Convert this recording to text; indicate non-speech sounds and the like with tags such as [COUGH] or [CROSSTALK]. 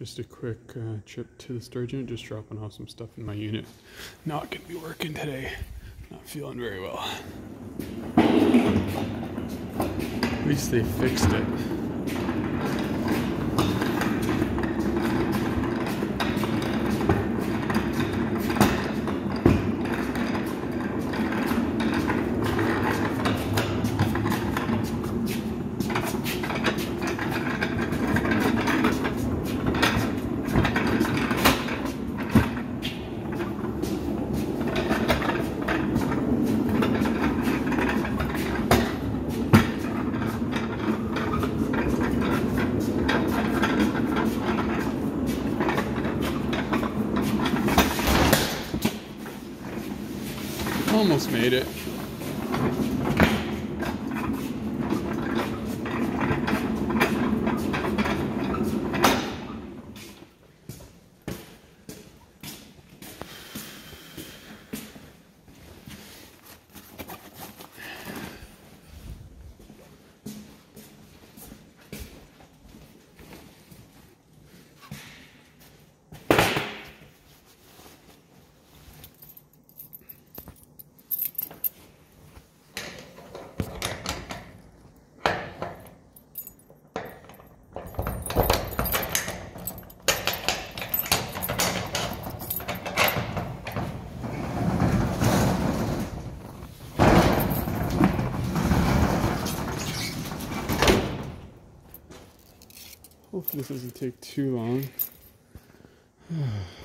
Just a quick uh, trip to the storage unit, just dropping off some stuff in my unit. Not gonna be working today. Not feeling very well. At least they fixed it. Almost made it. Hopefully this doesn't take too long. [SIGHS] [SIGHS]